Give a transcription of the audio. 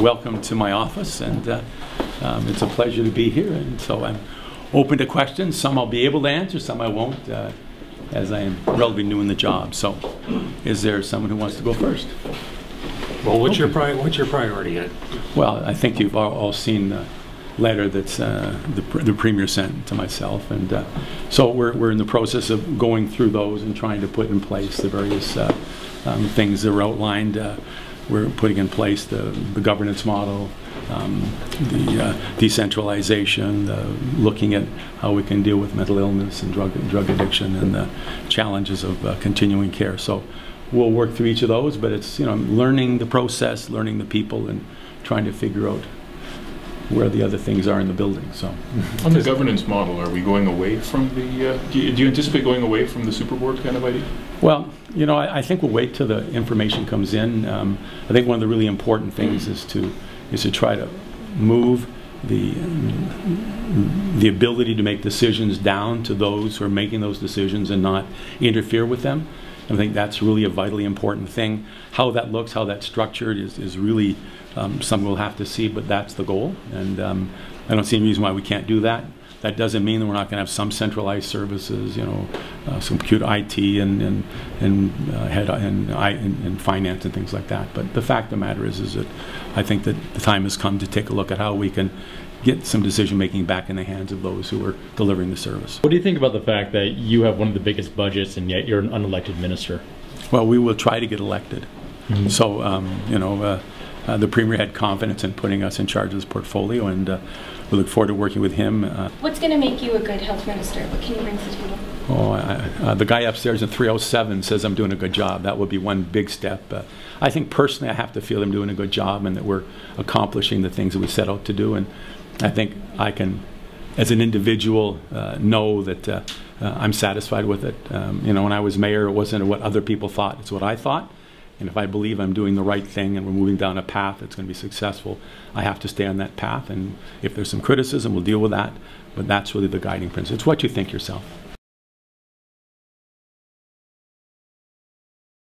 welcome to my office, and uh, um, it's a pleasure to be here. And so I'm open to questions. Some I'll be able to answer, some I won't, uh, as I am relatively new in the job. So, is there someone who wants to go first? Well, what's your pri, what's your priority? Ed? Well, I think you've all, all seen the letter that's uh, the, pr- the premier sent to myself, and uh, so we're, we're in the process of going through those and trying to put in place the various uh, um, things that were outlined. We're putting in place the, the governance model, um, the uh, decentralization, the looking at how we can deal with mental illness and drug drug addiction, and the challenges of uh, continuing care. So we'll work through each of those, but it's you know learning the process, learning the people, and trying to figure out where the other things are in the building. So On the governance model, are we going away from the, uh, do you do you anticipate going away from the super board kind of idea? Well, you know, I, I think we'll wait till the information comes in. Um, I think one of the really important things is to is to try to move the the ability to make decisions down to those who are making those decisions and not interfere with them. I think that's really a vitally important thing. How that looks, how that's structured, is, is really um, something we'll have to see, but that's the goal. And um, I don't see any reason why we can't do that. That doesn't mean that we're not going to have some centralized services, you know, uh, some cute IT and and and uh, head and, I, and and finance and things like that. But the fact of the matter is, is that I think that the time has come to take a look at how we can get some decision making back in the hands of those who are delivering the service. What do you think about the fact that you have one of the biggest budgets and yet you're an unelected minister? Well, we will try to get elected. So, um, you know, uh, uh, the Premier had confidence in putting us in charge of this portfolio, and uh, we look forward to working with him. Uh, What's going to make you a good health minister? What can you bring to the table? oh, I, uh, the guy upstairs in 307 says I'm doing a good job. That would be one big step. Uh, I think personally, I have to feel I'm doing a good job and that we're accomplishing the things that we set out to do. And I think I can, as an individual, uh, know that uh, uh, I'm satisfied with it. Um, you know, when I was mayor, it wasn't what other people thought; it's what I thought. And if I believe I'm doing the right thing and we're moving down a path that's going to be successful, I have to stay on that path. And if there's some criticism, we'll deal with that. But that's really the guiding principle. It's what you think yourself.